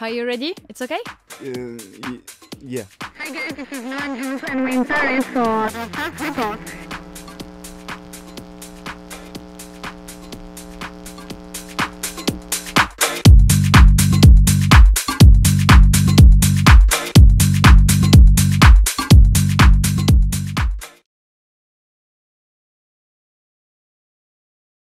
Are you ready? It's okay? Uh, y- yeah. Hi guys, this is Noah and we're in Paris for the